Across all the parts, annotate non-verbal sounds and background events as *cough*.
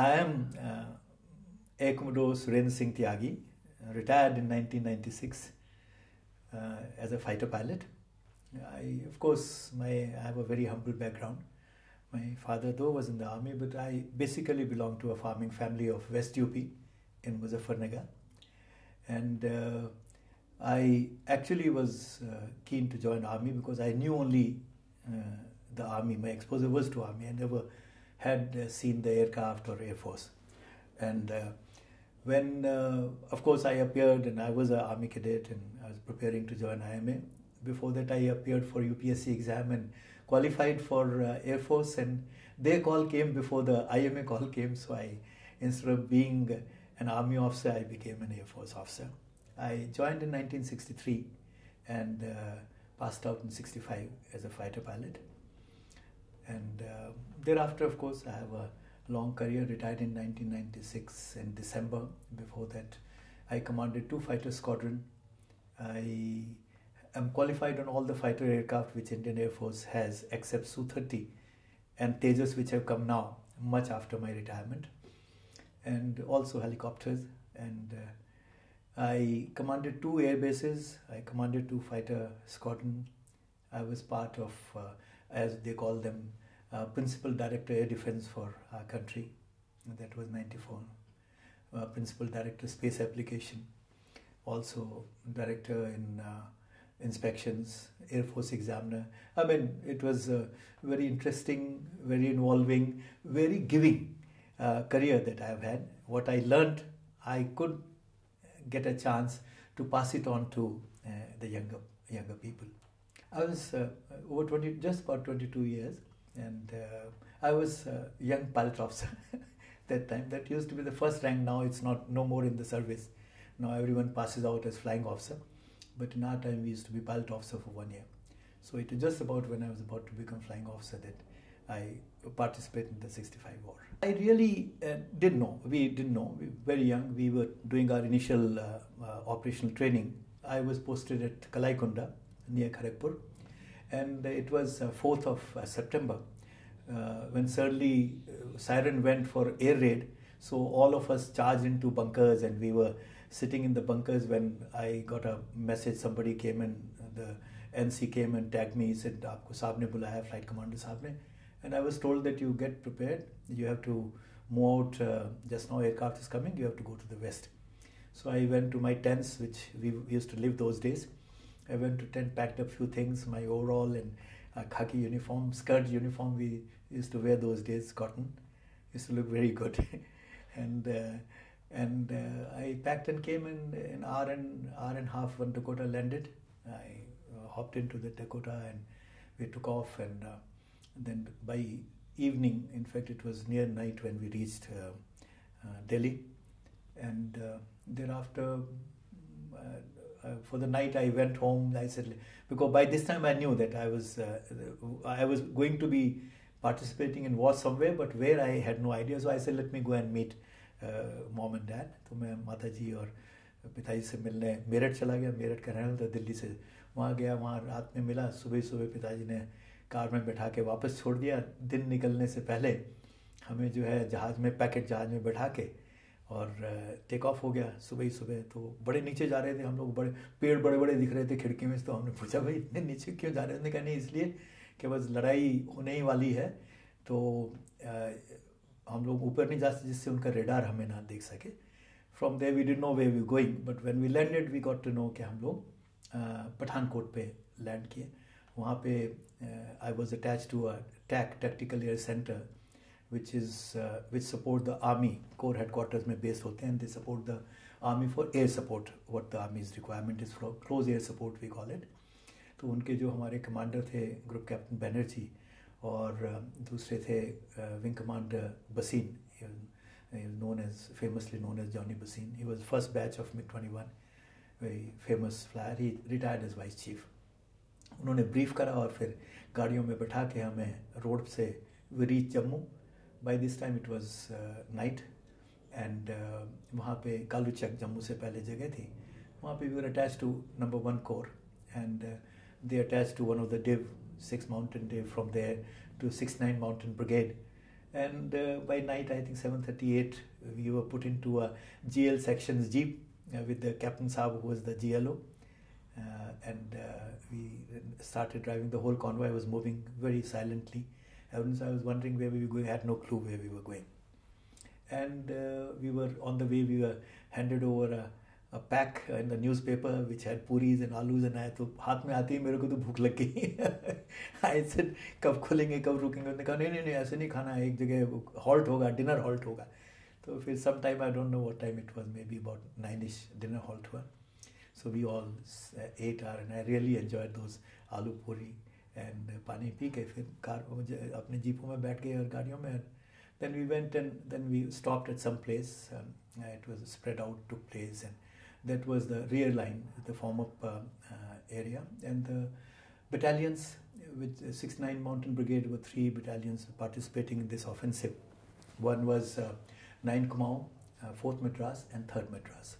I am uh, Air Commodore Surendra Singh Tyagi, retired in 1996 uh, as a fighter pilot. I, of course, my I have a very humble background. My father, though, was in the army, but I basically belong to a farming family of West UP in Muzaffarnagar. And uh, I actually was uh, keen to join army because I knew only uh, the army. My exposure was to army. I never had uh, seen the aircraft or air force. And uh, when, uh, of course, I appeared and I was an army cadet and I was preparing to join IMA. Before that, I appeared for UPSC exam and qualified for Air Force, and their call came before the IMA call came. So I, instead of being an army officer, I became an Air Force officer. I joined in 1963 and uh, passed out in 65 as a fighter pilot. Thereafter, of course, I have a long career, retired in 1996 in December. Before that, I commanded two fighter squadron. I am qualified on all the fighter aircraft which Indian Air Force has, except Su-30 and Tejas, which have come now, much after my retirement, and also helicopters. And uh, I commanded two air bases. I commanded two fighter squadron. I was part of, uh, as they call them, uh, Principal Director Air Defense for our country. That was 94. Uh, Principal Director Space Application. Also Director in uh, inspections, Air Force examiner. I mean, it was a very interesting, very involving, very giving uh, career that I have had. What I learned, I could get a chance to pass it on to uh, the younger younger people. I was uh, over 20, just about 22 years, and uh, I was a young pilot officer *laughs* that time. That used to be the first rank. Now it's not no more in the service. Now everyone passes out as flying officer but in our time we used to be pilot officer for one year. So it was just about when I was about to become flying officer that I participated in the 65 war. I really uh, didn't know. We didn't know. We were very young. We were doing our initial uh, uh, operational training. I was posted at Kalaikunda near Kharagpur, and it was 4th of uh, September uh, when suddenly uh, siren went for air raid. So all of us charged into bunkers, and we were sitting in the bunkers when I got a message. Somebody came and the NC came and tagged me. He said, "आपको साहब ने बुलाया flight commander साहब ने," and I was told that you get prepared. You have to move out. Uh, just now aircraft is coming. You have to go to the west. So I went to my tents, which we used to live those days. I went to tent, packed up few things, my overall and uh, khaki uniform, skirt uniform we used to wear those days, cotton. Used to look very good, *laughs* and. Uh, and uh, I packed and came in an hour and hour and a half when Dakota landed. I uh, hopped into the Dakota and we took off. And uh, then by evening, in fact, it was near night when we reached Delhi. And thereafter, for the night, I went home. I said because by this time I knew that I was I was going to be participating in war somewhere, but where I had no idea. So I said, let me go and meet mom and dad तो मैं माता जी और पिताजी से मिलने मेरठ चला गया मेरठ का रहना था दिल्ली से वहाँ गया वहाँ रात में मिला सुबह सुबह पिताजी ने कार में बैठा के वापस छोड़ दिया दिन निकलने से पहले हमें जो है जहाज़ में पैकेट जहाज़ में बैठा के और टेक ऑफ़ हो गया सुबह ही सुबह। तो बड़े नीचे जा रहे थे हम लोग बड़े पेड़ बड़े बड़े दिख रहे थे खिड़की में। तो हमने पूछा भाई इतने नीचे क्यों जा रहे थे कहा नहीं इसलिए कि बस लड़ाई होने ही वाली है। तो आ, हम लोग ऊपर नहीं जा सकते जिससे उनका रेडार हमें ना देख सके। From there we did know where we going but when we landed we got to know कि हम लोग पठानकोट पे लैंड किए। वहाँ पे I was attach to a tac tactical air centre which is uh, which support the army core headquarters में based hote hain they support the army for air support what the army's requirement is for close air support we call it तो उनके जो हमारे commander थे group captain Banerjee और दूसरे थे wing commander Bhasin known as famously known as Johnny Bhasin he was first batch of MiG twenty one very famous flyer he retired as vice chief उन्होंने brief करा और फिर गाड़ियों में बैठा के हमें रोड से we reach Jammu by this time it was night and वहाँ पे कालू चक जम्मू से पहले जगह थी वहाँ पे we were attach to number one corps and they attach to one of the div 6 Mountain Day from there to 6 9 Mountain Brigade. And uh, by night, I think 7:38, we were put into a GL sections jeep uh, with the captain Saab, who was the GLO, uh, and uh, we started driving. The whole convoy was moving very silently. I was wondering where we were going. I had no clue where we were going. And uh, we were on the way. We were handed over a a pack in the newspaper which had puris and alus and I तो हाथ में आते ही मेरे को तो भूख लग गई आई सेड कब खोलेंगे कब रुकेंगे उन्होंने कहा नहीं नहीं नहीं ऐसे नहीं खाना एक जगह हॉल्ट होगा डिनर हॉल्ट होगा तो फिर some time I don't know what time it was may be about nine ish dinner halt हुआ so we all ate are and I really enjoy those आलू पूरी and uh, pani पी के फिर car अपने जीपों में बैठ गए और गाड़ियों में। Then we went and then we stopped at some place um, it was spread out to place and that was the rear line the form up uh, uh, area. And the battalions with nine mountain brigade were three battalions participating in this offensive. One was uh, 9 Kumaon 4th madras and 3rd madras.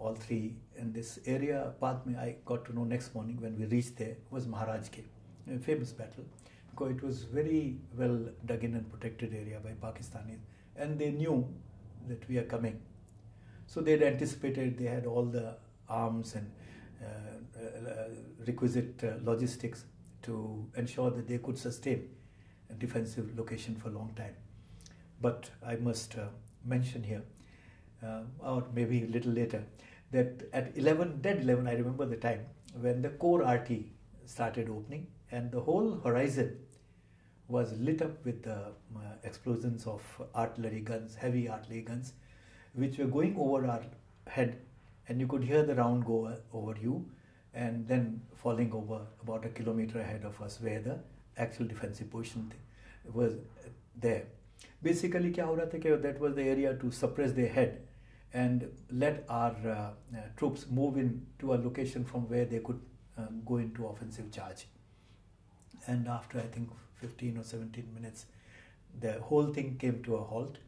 All three in this area path i got to know next morning when we reached there was Maharajki famous battle. Because it was very well dug in and protected area by Pakistanis, and they knew that we are coming so they'd anticipated, they had all the arms and uh, uh, requisite uh, logistics to ensure that they could sustain a defensive location for a long time. But I must uh, mention here, uh, or maybe a little later, that at 11, dead 11, I remember the time when the corps arty started opening and the whole horizon was lit up with the uh, explosions of artillery guns, heavy artillery guns, which were going over our head, and you could hear the round go uh, over you, and then falling over about a kilometer ahead of us, where the actual defensive position was uh, there. Basically, that was the area to suppress their head and let our uh, troops move in to a location from where they could go into offensive charge. And after I think 15 or 17 minutes, the whole thing came to a halt.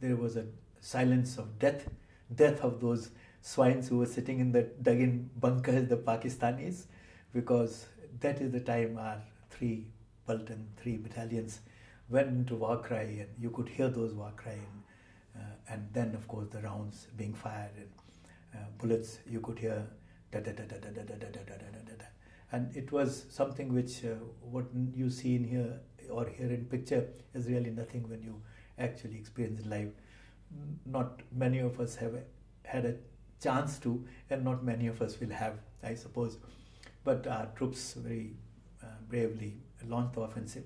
There was a silence of death, death of those swines who were sitting in the dug-in bunkers, the Pakistanis, because that is the time our three Baltan, three battalions went into war cry, and you could hear those war cry, and, uh, and then of course the rounds being fired and uh, bullets you could hear da da da da da da da da da da da da and it was something which uh, what you see in here or here in picture is really nothing when you actually experience it live not many of us have had a chance to, and not many of us will have, I suppose. But our troops very uh, bravely launched the offensive.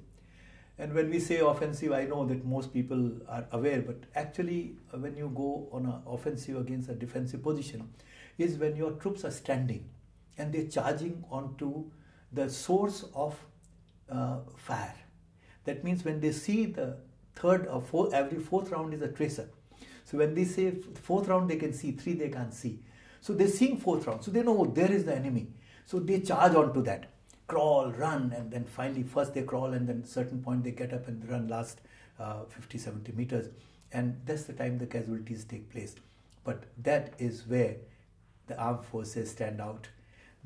And when we say offensive, I know that most people are aware, but actually, uh, when you go on an offensive against a defensive position, is when your troops are standing and they're charging onto the source of uh, fire. That means when they see the third or fourth, every fourth round is a tracer. So when they say fourth round, they can see, three they can't see. So they're seeing fourth round. So they know oh, there is the enemy. So they charge onto that. Crawl, run, and then finally, first they crawl, and then certain point they get up and run last uh, 50, 70 meters. And that's the time the casualties take place. But that is where the armed forces stand out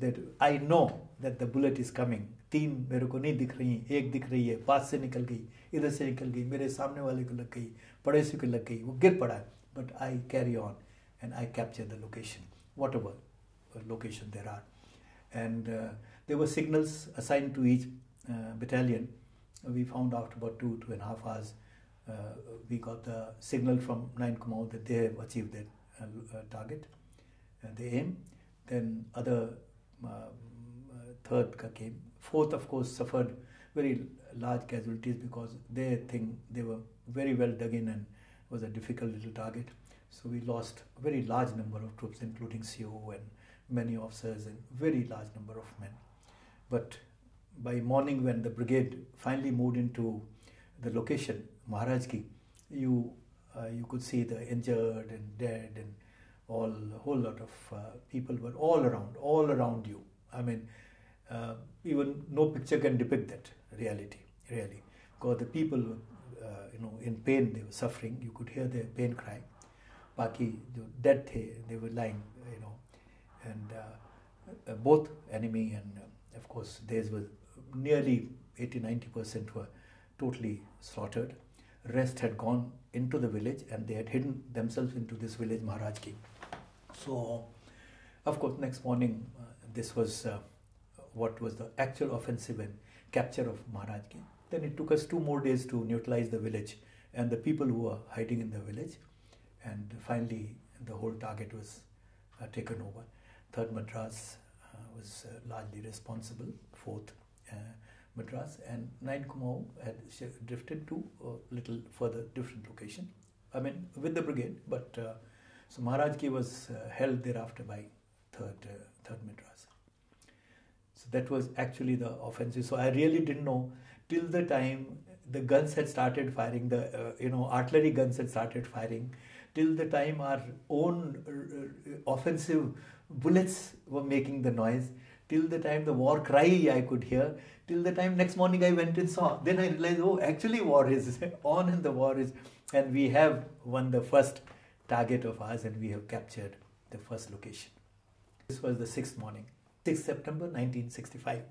that I know that the bullet is coming तीन मेरे को नहीं दिख रही एक दिख रही है पास से निकल गई इधर से निकल गई मेरे सामने वाले को लग गई पड़ोसी को लग गई वो गिर पड़ा but I carry on and I capture the location whatever location there are and there were signals assign to each battalion. We found out about two, two and a half hours. Uh, we got the signal from 9 Kumaon that they have achieved their uh, target, uh, the aim. Then other third came. Fourth, of course, suffered very large casualties because they think they were very well dug in and was a difficult little target. So we lost a very large number of troops, including CO and many officers and very large number of men. But by morning, when the brigade finally moved into the location, Maharajki, you uh, you could see the injured and dead and all a whole lot of uh, people were all around, all around you. I mean, uh, even no picture can depict that reality, really, because the people uh, you know, in pain, they were suffering. You could hear their pain cry. Baki, dead the, they were lying, you know, and uh, uh, both enemy and of course theirs were nearly 80 90 percent were totally slaughtered. rest had gone into the village and they had hidden themselves into this village Maharajki. So, of course, next morning, uh, this was uh, what was the actual offensive and capture of Maharajki. Then it took us two more days to neutralize the village and the people who were hiding in the village. And finally, the whole target was uh, taken over. Third Madras uh, was uh, largely responsible. Fourth uh, Madras and 9 Kumaon had drifted to a little further different location. I mean, with the brigade, but uh, so Maharajki was uh, held thereafter by 3rd, 3rd Madras. So that was actually the offensive. So I really didn't know till the time the guns had started firing, the uh, you know artillery guns had started firing, till the time our own uh, offensive bullets were making the noise, till the time the war cry I could hear, till the time next morning I went and saw. Then I realized, oh, actually war is *laughs* on and the war is, and we have won the first target of ours and we have captured the first location. This was the sixth morning, 6th September 1965.